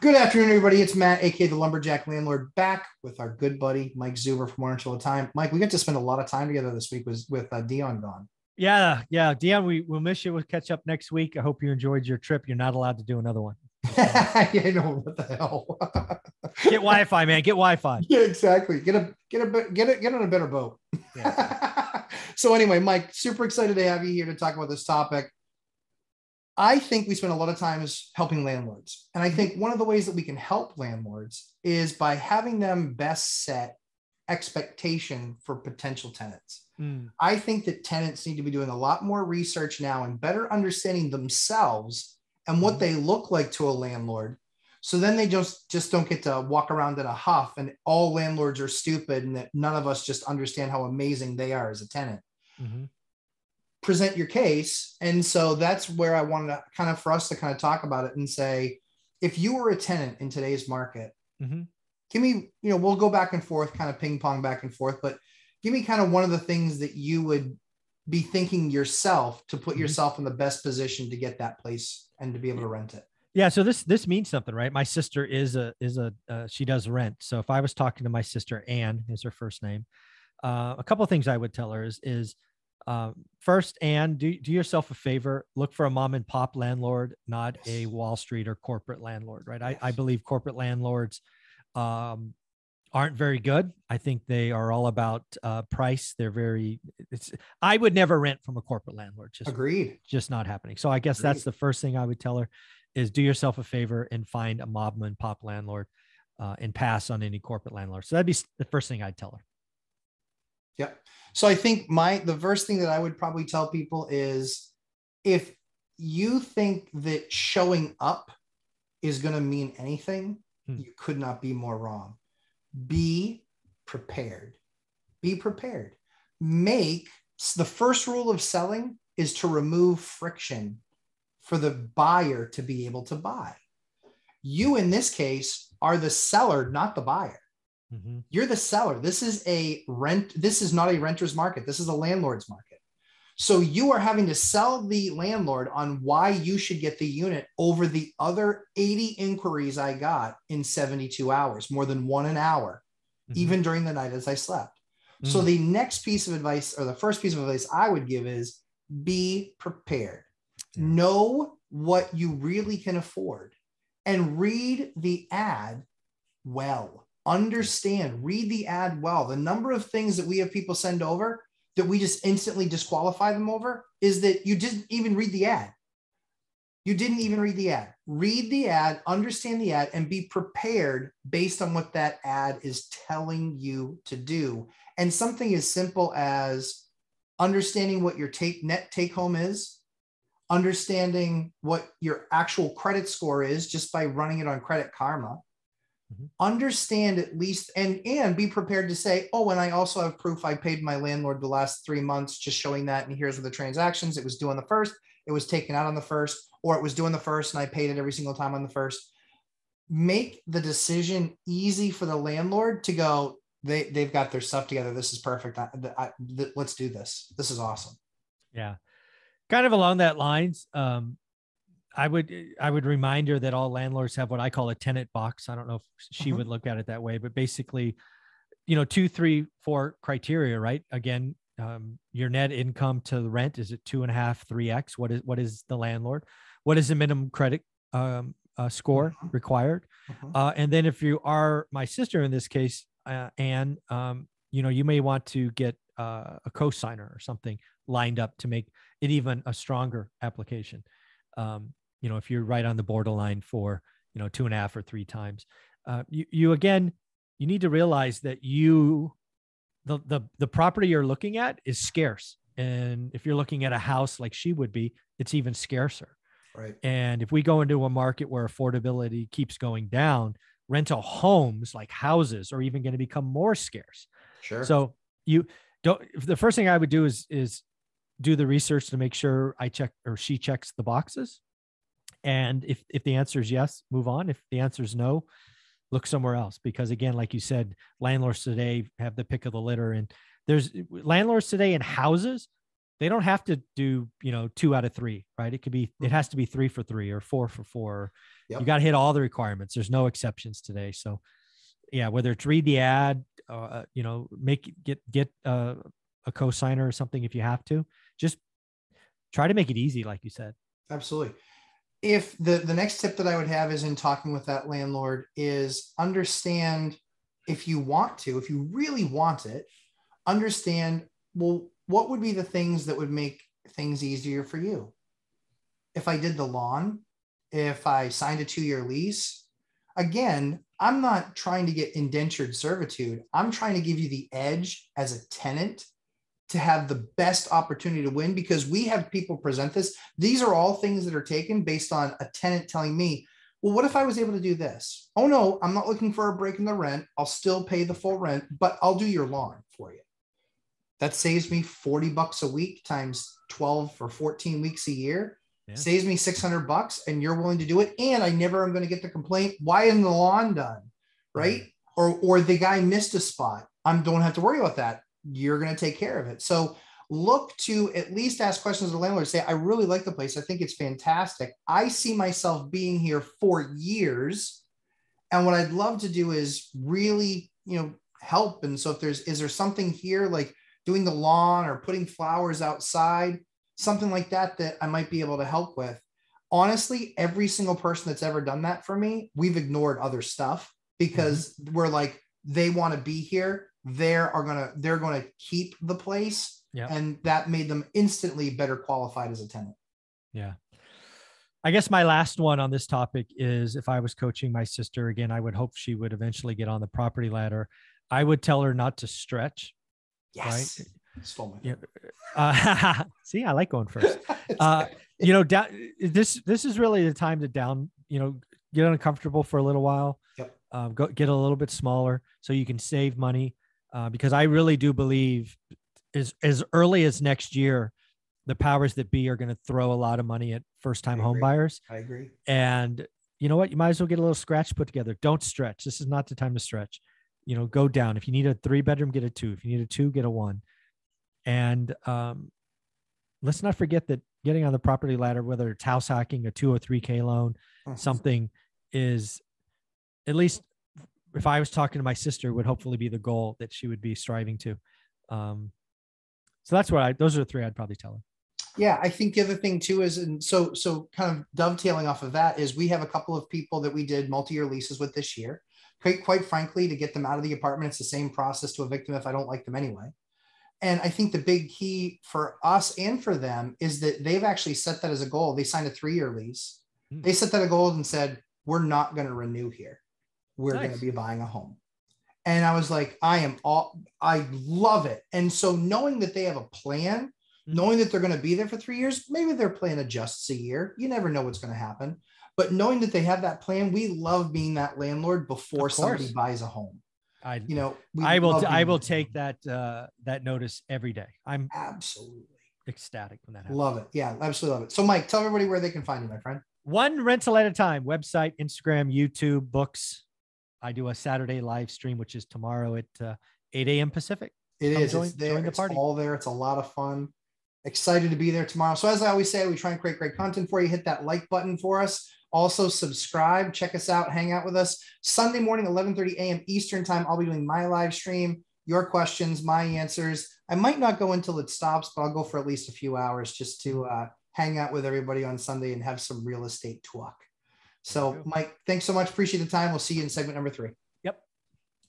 Good afternoon, everybody. It's Matt, aka the Lumberjack Landlord, back with our good buddy Mike Zuber from One Rental at a Time. Mike, we got to spend a lot of time together this week with with uh, Dion gone. Yeah, yeah, Dion, we will miss you. We'll catch up next week. I hope you enjoyed your trip. You're not allowed to do another one. yeah, I know what the hell. get Wi-Fi, man. Get Wi-Fi. Yeah, exactly. Get a get a get a get on a better boat. Yeah. so anyway, Mike, super excited to have you here to talk about this topic. I think we spend a lot of times helping landlords. And I think one of the ways that we can help landlords is by having them best set expectation for potential tenants. Mm. I think that tenants need to be doing a lot more research now and better understanding themselves and what mm. they look like to a landlord. So then they just just don't get to walk around in a huff and all landlords are stupid and that none of us just understand how amazing they are as a tenant. Mm-hmm present your case. And so that's where I wanted to kind of for us to kind of talk about it and say, if you were a tenant in today's market, mm-hmm. give me, you know, we'll go back and forth, kind of ping pong back and forth, but give me kind of one of the things that you would be thinking yourself to put mm-hmm. yourself in the best position to get that place and to be able to rent it. Yeah, so this this means something, right? My sister is a is a uh, she does rent. So if I was talking to my sister Anne, is her first name, uh, a couple of things I would tell her is is uh, first, and do, do yourself a favor, look for a mom and pop landlord, not a Wall Street or corporate landlord, right? I, I believe corporate landlords um, aren't very good. I think they are all about uh, price. They're very, it's, I would never rent from a corporate landlord. Just agreed. Just not happening. So I guess Agreed. that's the first thing I would tell her is do yourself a favor and find a mom and pop landlord uh, and pass on any corporate landlord. So that'd be the first thing I'd tell her. Yep. So I think my the first thing that I would probably tell people is if you think that showing up is going to mean anything, hmm. you could not be more wrong. Be prepared. Be prepared. Make the first rule of selling is to remove friction for the buyer to be able to buy. You, in this case, are the seller, not the buyer. Mm-hmm. You're the seller. This is a rent. This is not a renter's market. This is a landlord's market. So you are having to sell the landlord on why you should get the unit over the other 80 inquiries I got in 72 hours, more than one an hour, mm-hmm. even during the night as I slept. Mm-hmm. So the next piece of advice, or the first piece of advice I would give is be prepared. Yeah. Know what you really can afford and read the ad well understand, read the ad well. The number of things that we have people send over that we just instantly disqualify them over is that you didn't even read the ad. You didn't even read the ad. Read the ad, understand the ad, and be prepared based on what that ad is telling you to do. And something as simple as understanding what your take net take home is, understanding what your actual credit score is just by running it on Credit Karma, Mm-hmm. Understand at least and and be prepared to say, oh, and I also have proof I paid my landlord the last three months, just showing that. And here's the transactions. It was due on the first, it was taken out on the first, or it was doing the first, and I paid it every single time on the first. Make the decision easy for the landlord to go, they, they've got their stuff together. This is perfect. I, I, let's do this. This is awesome. Yeah. Kind of along that lines, um, I would I would remind her that all landlords have what I call a tenant box. I don't know if she uh-huh. would look at it that way, but basically, you know, two, three, four criteria, right? Again, um, your net income to the rent is it two and a half, three x? What is what is the landlord? What is the minimum credit um, uh, score uh-huh. required? Uh-huh. Uh, and then if you are my sister in this case, uh, Anne, um, you know, you may want to get uh, a co-signer or something lined up to make it even a stronger application. Um, you know if you're right on the borderline for you know two and a half or three times uh, you you again you need to realize that you the the the property you're looking at is scarce. And if you're looking at a house like she would be it's even scarcer. Right. And if we go into a market where affordability keeps going down rental homes like houses are even going to become more scarce. Sure. So you don't the first thing i would do is is do the research to make sure i check or she checks the boxes and if if the answer is yes, move on. If the answer is no, look somewhere else. Because again, like you said, landlords today have the pick of the litter, and there's landlords today in houses they don't have to do you know two out of three right it could be it Mhm. has to be three for three or four for four Yep. you got to hit all the requirements there's no exceptions today so yeah whether it's read the ad uh, you know make get get uh, a co-signer or something if you have to just try to make it easy like you said Absolutely. If the the next tip that I would have is in talking with that landlord is understand if you want to, if you really want it, understand well what would be the things that would make things easier for you. If I did the lawn, if I signed a 2-year lease, again, I'm not trying to get indentured servitude. I'm trying to give you the edge as a tenant to have the best opportunity to win because we have people present this. These are all things that are taken based on a tenant telling me, well, what if I was able to do this? Oh, no, I'm not looking for a break in the rent. I'll still pay the full rent, but I'll do your lawn for you. That saves me 40 bucks a week times 12 or 14 weeks a year. Yeah. Saves me 600 bucks and you're willing to do it. And I never am going to get the complaint. Why isn't the lawn done? Right. Or, or the guy missed a spot. I don't have to worry about that. You're going to take care of it. So look to at least ask questions of the landlord. Say, I really like the place. I think it's fantastic. I see myself being here for years. And what I'd love to do is really, you know, help. And so if there's, is there something here like doing the lawn or putting flowers outside, something like that, that I might be able to help with? Honestly, every single person that's ever done that for me, we've ignored other stuff because mm-hmm. we're like, they want to be here. They're gonna, they're gonna keep the place. Yeah. And that made them instantly better qualified as a tenant. Yeah. I guess my last one on this topic is if I was coaching my sister again, I would hope she would eventually get on the property ladder. I would tell her not to stretch. Yes. Stole my Yeah. Uh, see, I like going first. Uh, you know, down, this this is really the time to down. You know, get uncomfortable for a little while. Yep. Um, go get a little bit smaller so you can save money. Uh, because I really do believe as as early as next year, the powers that be are going to throw a lot of money at first time I home buyers. I agree. And you know what? You might as well get a little scratch put together. Don't stretch. This is not the time to stretch. You know, go down. If you need a three bedroom, get a two. If you need a two, get a one. And um, let's not forget that getting on the property ladder, whether it's house hacking, a 203K loan, Mhm. something is at least if I was talking to my sister, would hopefully be the goal that she would be striving to. Um, so that's what I, those are the three I'd probably tell her. Yeah, I think the other thing too is, and so so kind of dovetailing off of that is we have a couple of people that we did multi-year leases with this year. Quite quite frankly, to get them out of the apartment, it's the same process to evict them if I don't like them anyway. And I think the big key for us and for them is that they've actually set that as a goal. They signed a three-year lease. Hmm. They set that a goal and said, "We're not going to renew here. We're going to be buying a home." And I was like, "I am all. I love it." And so knowing that they have a plan Mhm. knowing that they're going to be there for three years, maybe their plan adjusts a year. You never know what's going to happen. But knowing that they have that plan, we love being that landlord before somebody buys a home. I, You know, I will, t- I will take landlord. that, uh, that notice every day. I'm Absolutely. ecstatic when that happens. Love it. Yeah, absolutely love it. So, Mike, tell everybody where they can find you, my friend. One rental at a time. Website, Instagram, YouTube, books. I do a Saturday live stream, which is tomorrow at uh, 8 a.m. Pacific. It Come is. join- it's there. the it's all there. It's a lot of fun. Excited to be there tomorrow. So, as I always say, we try and create great content for you. Hit that like button for us. Also, subscribe. Check us out. Hang out with us. Sunday morning, 11:30 a.m. Eastern time. I'll be doing my live stream. Your questions, my answers. I might not go until it stops, but I'll go for at least a few hours just to uh, hang out with everybody on Sunday and have some real estate talk. So, Mike, thanks so much. Appreciate the time. We'll see you in segment number three.